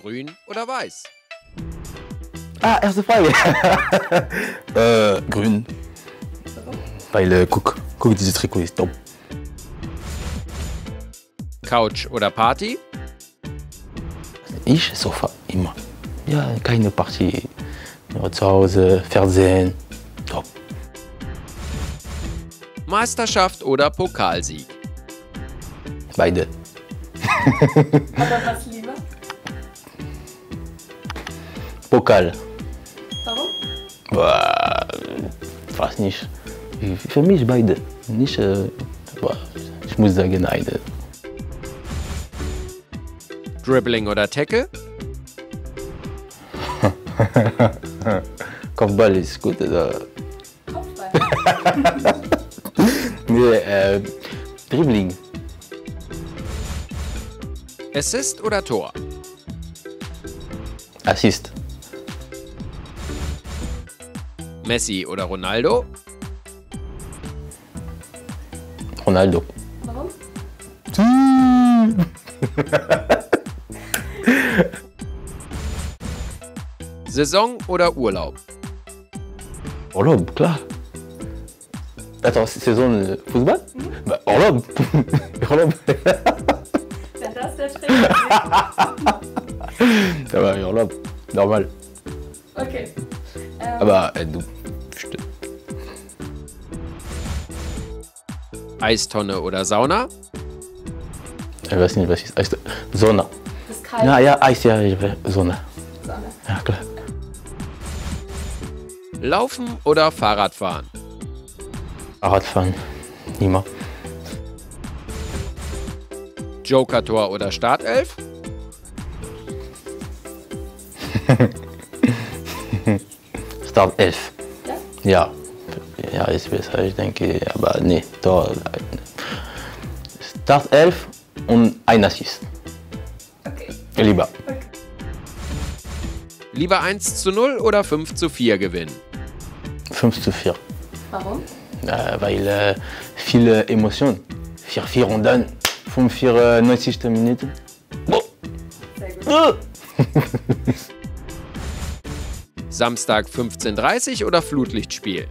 Grün oder weiß? Ah, erste Frage. äh, grün. Weil, äh, guck, guck, dieses Trikot ist top. Couch oder Party? Ich, Sofa, immer. Ja, keine Party. Nur zu Hause, Fernsehen, top. Meisterschaft oder Pokalsieg? Beide. Aber was lieber? Pokal. Warum? Boah, weiß nicht. Für mich beide. Nicht, äh, ich muss sagen, eine. Dribbling oder Tackle? Kopfball ist gut. Oder? Kopfball. Nee, äh, Dribbling. Assist oder Tor? Assist. Messi oder Ronaldo? Ronaldo. Warum? Saison oder Urlaub? Urlaub, klar. Attends, Saison äh, Fußball? Bah, Urlaub. Urlaub. Wenn das der Trick va, Urlaub. Normal. Okay. Ähm, Aber äh, du. Eistonne oder Sauna? Ich weiß nicht, was ist Eis. Sonne. ist kalt. Ja, ja, Eis, ja, Sonne. Sonne. Ja, klar. Laufen oder Fahrradfahren? Fahrradfahren. Immer. Joker-Tor oder Startelf? Start 11. Ja? Ja. Ja, ist besser, ich denke. Aber nee, Tor. Start 11 und ein Assist. Okay. Lieber. Lieber 1 zu 0 oder 5 zu 4 gewinnen? 5 zu 4. Warum? Äh, weil äh, viele Emotionen. 4-4 und dann 5-4 90. Minuten. Oh. Sehr gut. Samstag 15.30 oder Flutlichtspiel?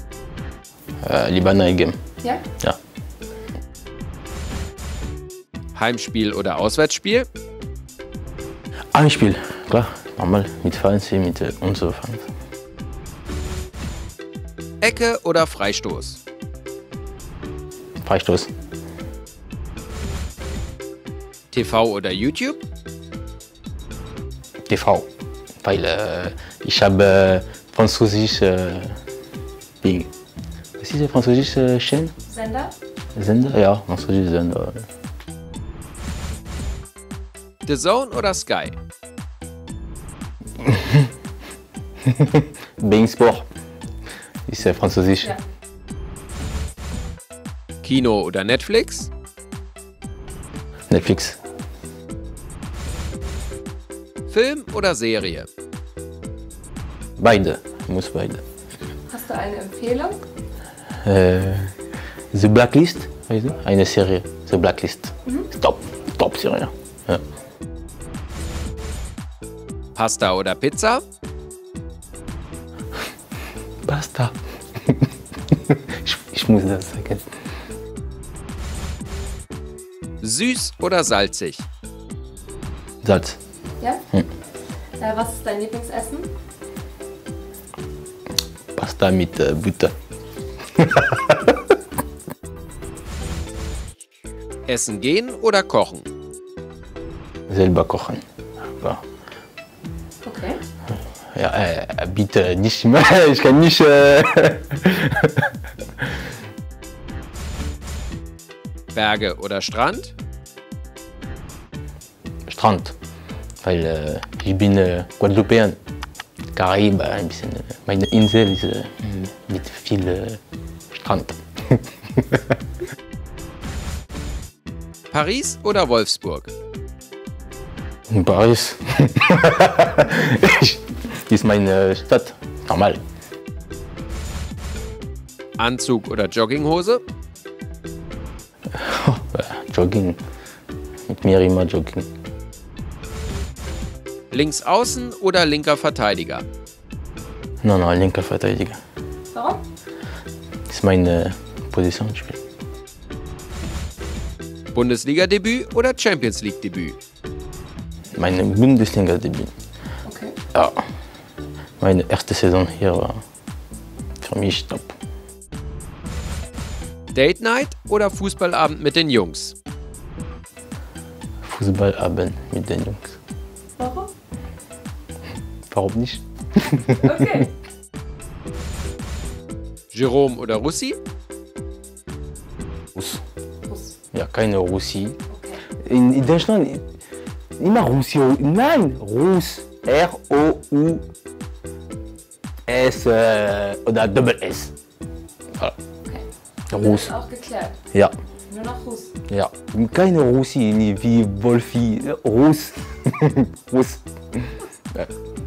Äh, lieber Night Game. Ja? Ja. Heimspiel oder Auswärtsspiel? Ein Spiel, klar. Normal mit Fernsehen, mit äh, und so weiter. Ecke oder Freistoß? Freistoß. TV oder YouTube? TV. Weil äh, ich habe äh, Französisch. Äh, Der französische Chaîne? Sender? Sender? Ja, französische Sender. The Zone oder Sky? Bein Sport. Ist äh, französisch. Ja. Kino oder Netflix? Netflix. Film oder Serie? Beide. Muss beide. Hast du eine Empfehlung? Äh, The Blacklist, weißt du? Eine Serie. The Blacklist. Top. Top Serie. Ja. Pasta oder Pizza? Basta. ich, ich muss das sagen. Süß oder salzig? Salz. Ja? Hm. Äh, was ist dein Lieblingsessen? Pasta mit äh, Butter. Essen gehen oder kochen? Selber kochen. Ja, Okay. ja äh, bitte nicht mehr. Ich kann nicht. Äh, Berge oder Strand? Strand. Weil äh, ich bin äh, Guadeloupean. Karaib, ein bisschen. Äh, meine Insel ist äh, mit viel äh, Strand. Paris oder Wolfsburg? Paris. ich, ist meine Stadt. Normal. Anzug oder Jogginghose? Äh, Jogging. Mit mir immer Jogging. Links außen oder linker Verteidiger? Non, non, linker Verteidiger. Warum? Das ist meine Position. Ich spiele. Bundesliga-Debüt oder Champions League-Debüt? Meine Bundesliga-Debüt. Okay. Ja. Meine erste Saison hier war für mich top. Date Night oder Fußballabend mit den Jungs? Fußballabend mit den Jungs. Warum? Warum nicht? Okay. Jerome oder Russi? Russ. Ja, keine Russie. Okay. In, in Deutschland immer Russie. Nein, Russ. R-O-U-S äh, oder Double S. Ja. Okay. Russ. Auch geklärt. Ja, Nur noch Russ. ja. Keine Russie nie wie Wolfi. Russ. Russ. Ja.